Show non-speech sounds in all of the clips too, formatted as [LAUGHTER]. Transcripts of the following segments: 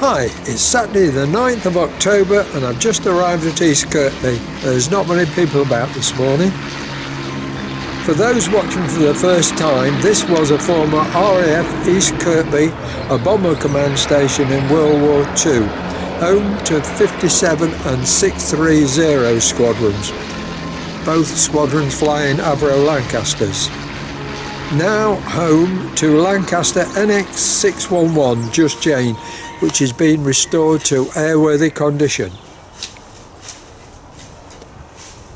Hi, it's Saturday the 9th of October and I've just arrived at East Kirkby. There's not many people about this morning. For those watching for the first time, this was a former RAF East Kirkby, a bomber command station in World War II, home to 57 and 630 squadrons, both squadrons flying Avro Lancasters. Now home to Lancaster NX 611 Just Jane which has been restored to airworthy condition.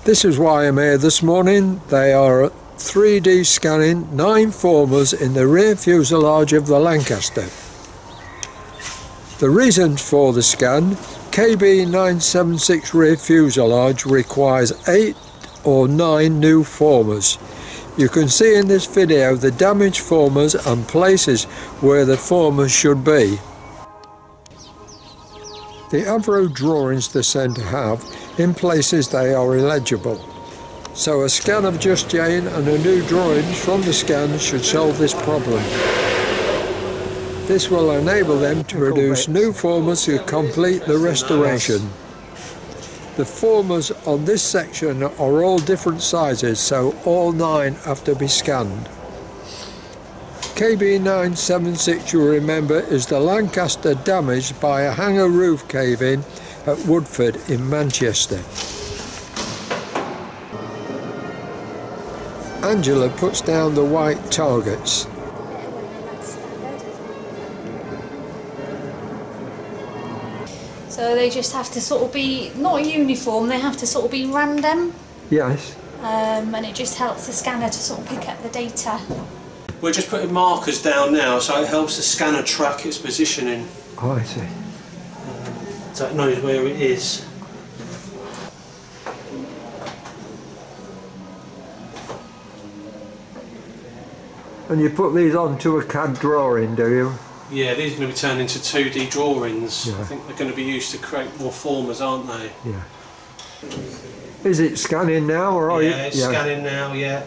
This is why I'm here this morning. They are 3D scanning nine formers in the rear fuselage of the Lancaster. The reason for the scan, KB976 rear fuselage requires eight or nine new formers. You can see in this video the damaged formers and places where the formers should be. The Avro drawings the centre have, in places they are illegible. So a scan of Just Jane and a new drawings from the scan should solve this problem. This will enable them to produce new formers to complete the restoration. The formers on this section are all different sizes, so all nine have to be scanned. KB976 you'll remember is the Lancaster damaged by a hangar roof cave-in at Woodford in Manchester. Angela puts down the white targets. So they just have to sort of be, not uniform, they have to sort of be random. Yes. Um, and it just helps the scanner to sort of pick up the data. We're just putting markers down now so it helps the scanner track its positioning. Oh, I see. So it knows where it is. And you put these onto a CAD drawing, do you? Yeah, these are going to be turned into 2D drawings. Yeah. I think they're going to be used to create more formers, aren't they? Yeah. Is it scanning now or are you? yeah, it's scanning now, yeah.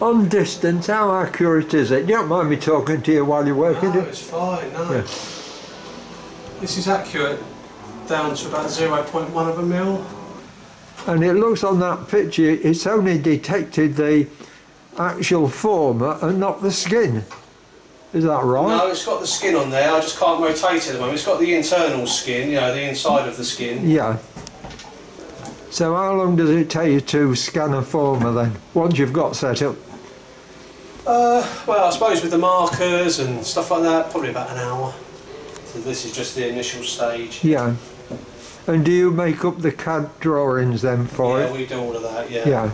On distance, how accurate is it? You don't mind me talking to you while you're working, No, it's fine, no. Yeah. This is accurate down to about 0.1 of a mil. And it looks on that picture, it's only detected the actual form uh, and not the skin. Is that right? No, it's got the skin on there, I just can't rotate it at the moment. It's got the internal skin, you know, the inside of the skin. Yeah. So how long does it take you to scan a former then, once you've got set up? Uh, well, I suppose with the markers and stuff like that, probably about an hour. So this is just the initial stage. Yeah. And do you make up the CAD drawings then for yeah, it? we do all of that, yeah. Yeah.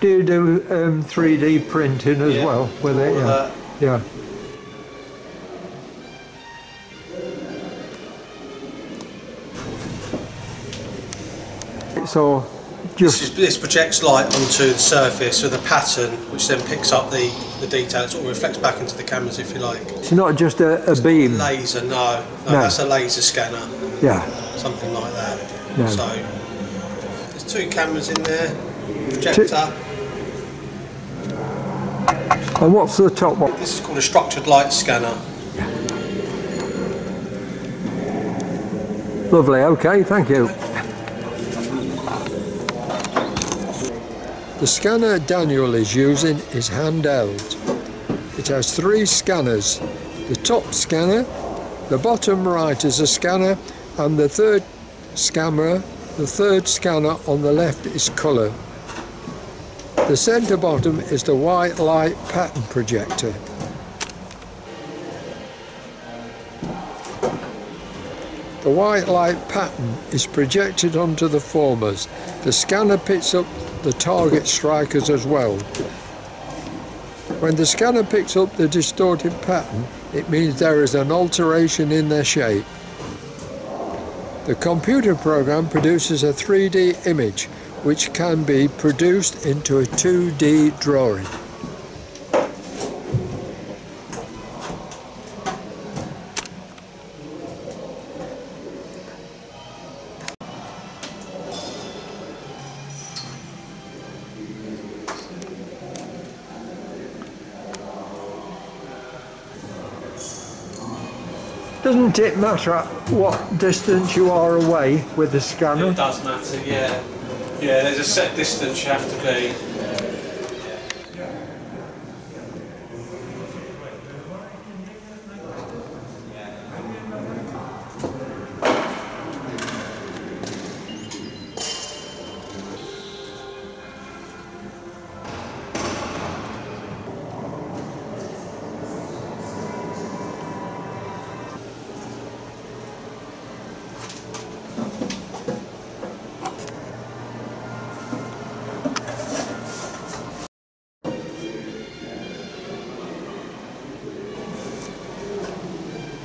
Do you do um, 3D printing as Yeah, well with it? Yeah. Yeah. So This, is, this projects light onto the surface with a pattern which then picks up the, the details or reflects back into the cameras if you like. it's not just a, a beam. Laser, no, no, No. that's a laser scanner, Yeah. something like that. No. So there's two cameras in there, projector. And what's the top one? This is called a structured light scanner. Lovely. Okay. Thank you. The scanner Daniel is using is handheld. It has three scanners. The top scanner, the bottom right is a scanner, and the third scanner, the third scanner on the left is colour. The centre bottom is the white light pattern projector. The white light pattern is projected onto the formers. The scanner picks up the target strikers as well. When the scanner picks up the distorted pattern, it means there is an alteration in their shape. The computer program produces a 3D image which can be produced into a 2D drawing. Doesn't it matter what distance you are away with the scanner? It does matter, yeah. Yeah, there's a set distance you have to be.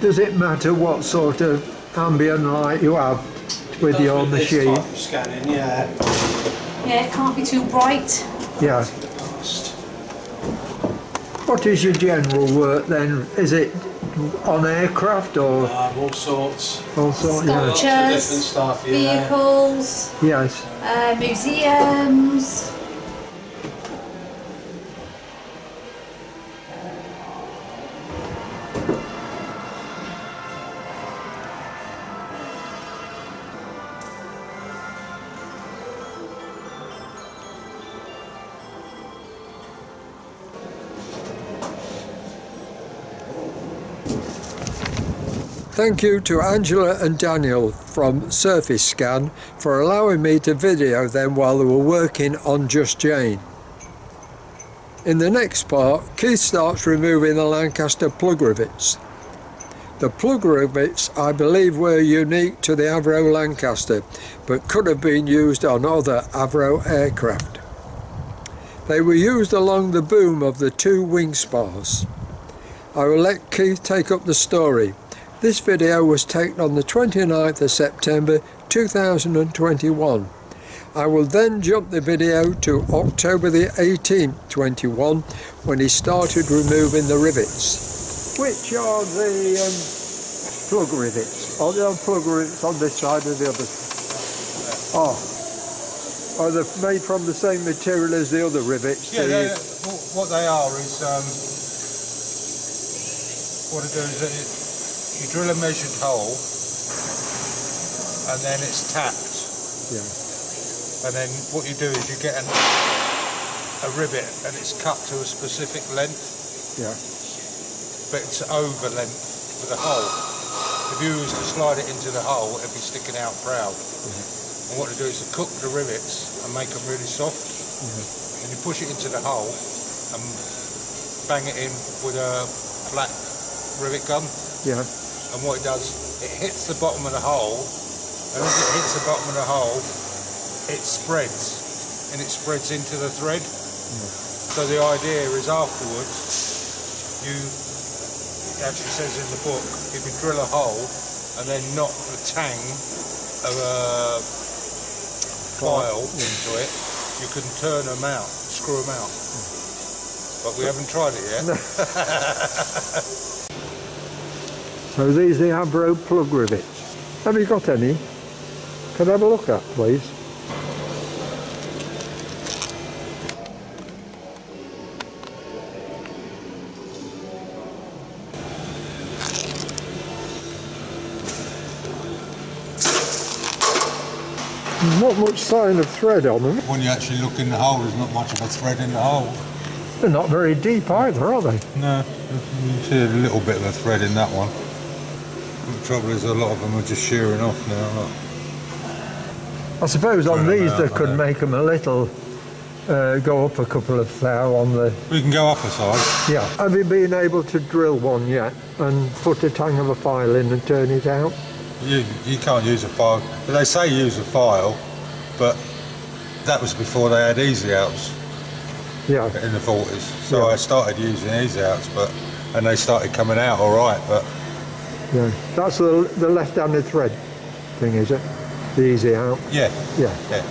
Does it matter what sort of ambient light you have with Does your with this machine? type of scanning, yeah. Yeah, it can't be too bright. Yeah. What is your general work then? Is it on aircraft or Um, all sorts. also? Yeah. Lots of different stuff, yeah. Vehicles, Yes. uh, museums. Thank you to Angela and Daniel from Surface Scan for allowing me to video them while they were working on Just Jane. In the next part, Keith starts removing the Lancaster plug rivets. The plug rivets, I believe, were unique to the Avro Lancaster, but could have been used on other Avro aircraft. They were used along the boom of the two wing spars. I will let Keith take up the story. This video was taken on the 29th of September 2021. I will then jump the video to October the 18th, 21, when he started removing the rivets. Which are the um, plug rivets? Are there plug rivets on this side or the other? Oh. Are they made from the same material as the other rivets? Yeah, The- they, what they are is um, what it does is it, you drill a measured hole and then it's tapped yeah. and then what you do is you get an, a rivet and it's cut to a specific length Yeah. but it's over length for the hole. If you was to slide it into the hole it'd be sticking out proud. Mm-hmm. And what to do is to cook the rivets and make them really soft mm-hmm. and you push it into the hole and bang it in with a flat rivet gun Yeah. And what it does, it hits the bottom of the hole, and as it hits the bottom of the hole, it spreads, and it spreads into the thread. Hmm. So the idea is afterwards, you, it actually says in the book, if you drill a hole and then knock the tang of a file into it, you can turn them out, screw them out. Hmm. But we haven't tried it yet. [LAUGHS] [LAUGHS] So these are the Avro plug rivets. Have you got any? Can I have a look at, please? Not much sign of thread on them. When you actually look in the hole, there's not much of a thread in the hole. They're not very deep either, are they? No, you see a little bit of a thread in that one. The trouble is a lot of them are just shearing off now. Look. I suppose on these they could make them a little, uh, go up a couple of thou on the We can go up a side. Yeah. Have you been able to drill one yet and put a tang of a file in and turn it out? You, you can't use a file. They say use a file, but that was before they had easy outs Yeah. in the 40s. So Yeah. I started using easy outs, but and they started coming out all right. But Yeah. That's the, the left-handed thread thing, is it? The easy out. yeah, Yeah. yeah,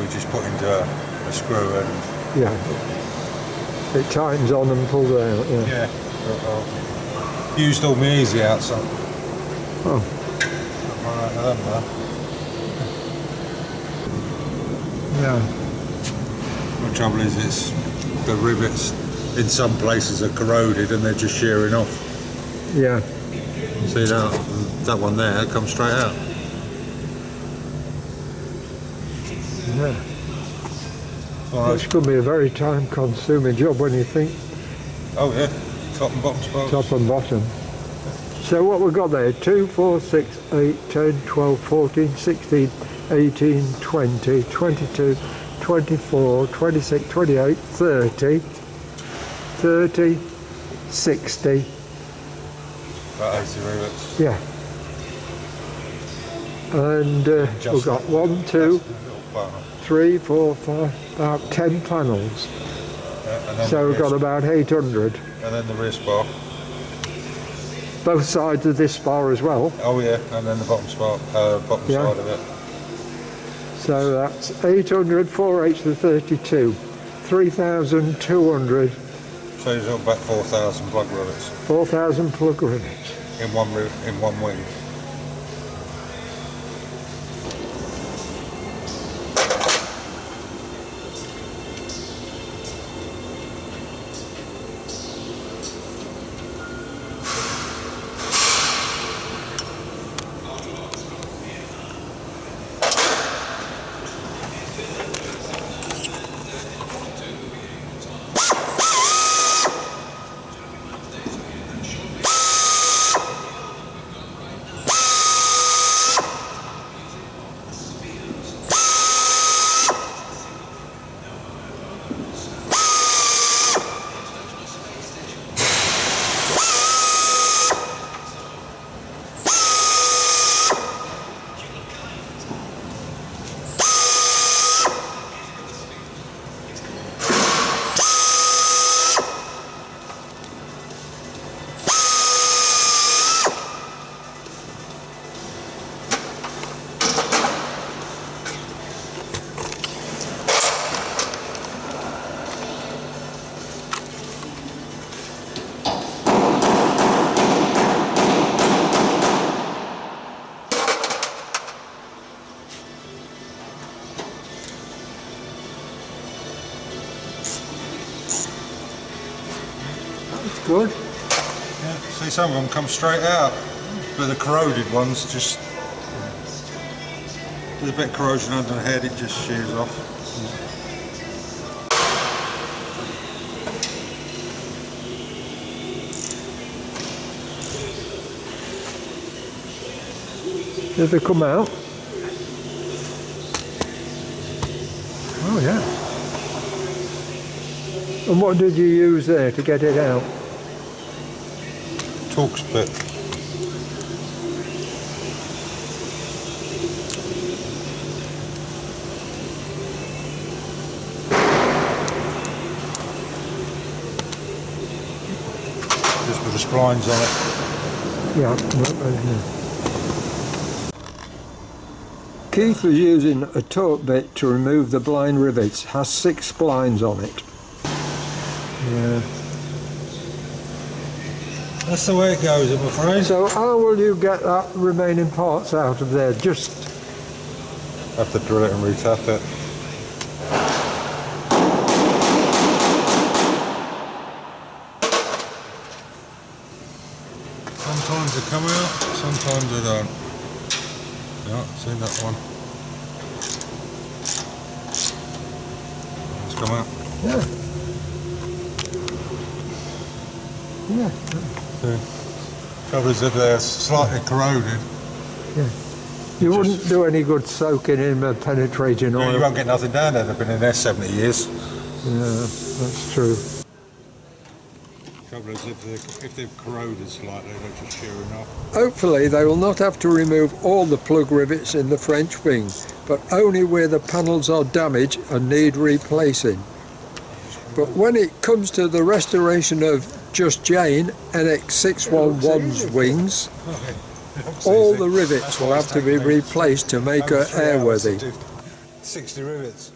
we just put into a, a screw and Yeah. It tightens on and pulls it out. Yeah. yeah. uh, Used all my easy outs on. Oh. Alright, I don't know. Yeah. The trouble is, it's the rivets in some places are corroded and they're just shearing off. Yeah. See that that one there comes straight out. Yeah. it's going to be a very time consuming job when you think Oh yeah, top and bottom spars. top and bottom. So what we've got there, 2, 4, 6, 8, 10, 12, 14, 16, 18, 20, 22, 24, 26, 28, 30, 30, 60, About 80 rivets. yeah. And uh, we've got one, two, that's the little panel. three, four, five, about 10 panels. Yeah, So we've got about 800. and then the wrist bar. Both sides of this bar as well. Oh yeah, and then the bottom spot, uh, bottom Yeah. side of it. So that's 800, 4H to 32, 3,200, So you've got about 4,000 plug rivets 4,000 plug rivets. in one in one wing. Good. Yeah. See, some of them come straight out, but the corroded ones just there's a bit of corrosion under the head. It just shears off. Did they come out? Oh yeah. And what did you use there to get it out? Torx bit. Just with the splines on it. Yeah. right. Keith was using a Torx bit to remove the blind rivets. Has six splines on it. That's the way it goes, I'm afraid. So how will you get that remaining parts out of there? Just Have to drill it and retap it. Sometimes they come out, sometimes they don't. Yeah, see that one. It's come out. yeah. Yeah. See? Trouble is if they're slightly corroded, Yeah. You wouldn't do any good soaking in the penetrating oil. you won't get nothing down there. They've been in there 70 years. Yeah, that's true. Trouble is if they're, if they've corroded slightly, they're just shearing off. Hopefully they will not have to remove all the plug rivets in the French wing, but only where the panels are damaged and need replacing. But when it comes to the restoration of Just Jane NX611's wings, all the rivets will have to be replaced to make her airworthy. 60 rivets.